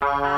Uh...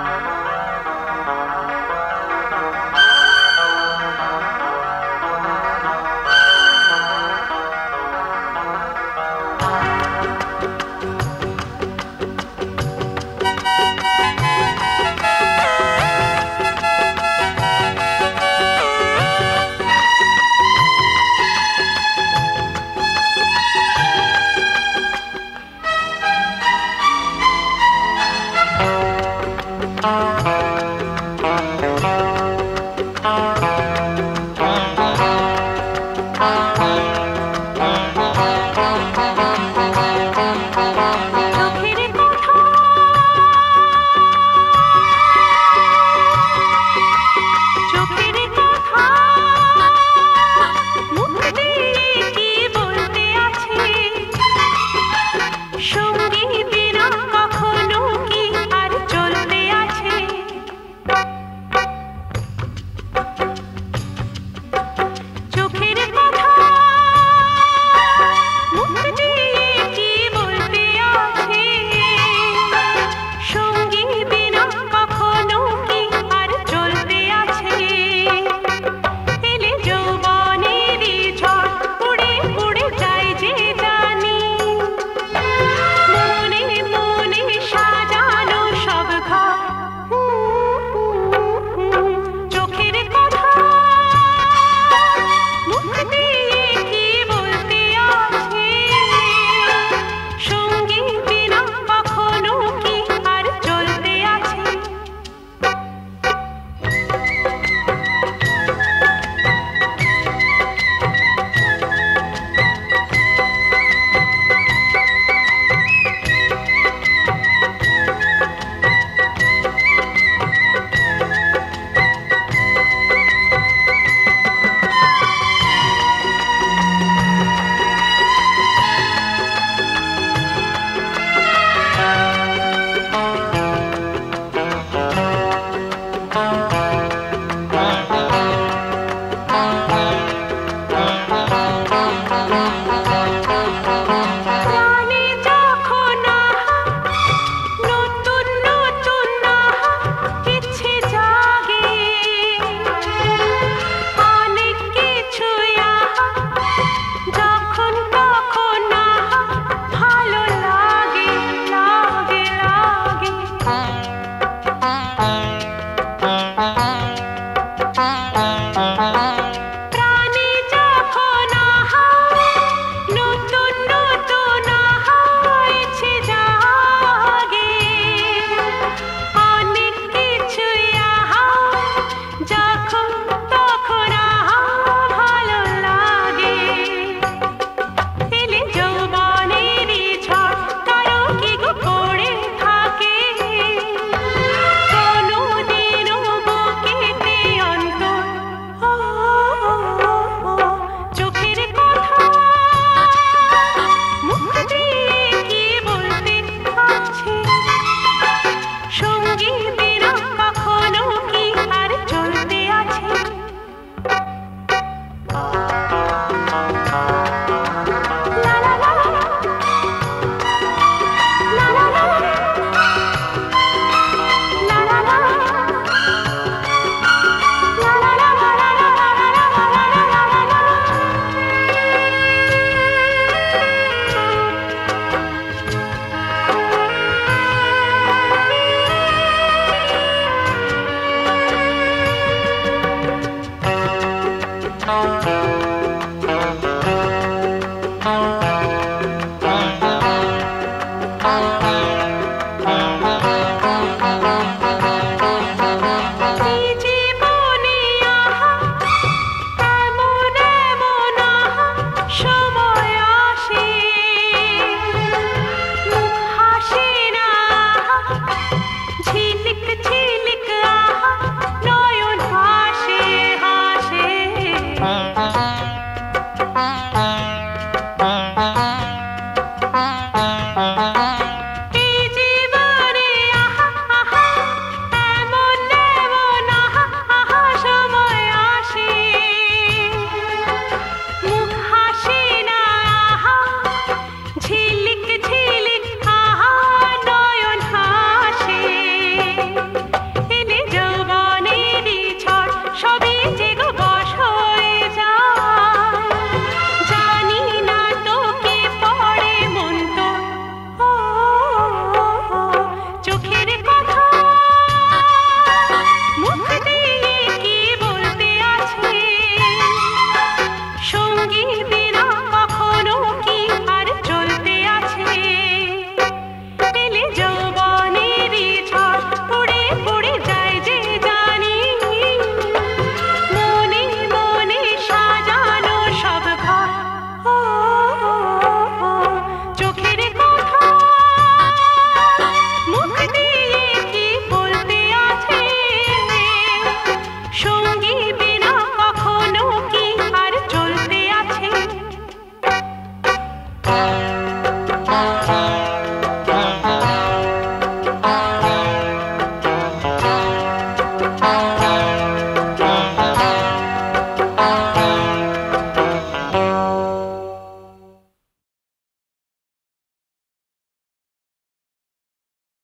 Música